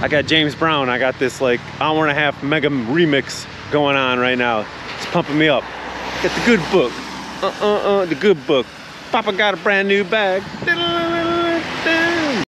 I got James Brown. I got this like hour and a half mega remix going on right now. It's pumping me up. Got the good book. Uh uh uh, the good book. Papa got a brand new bag.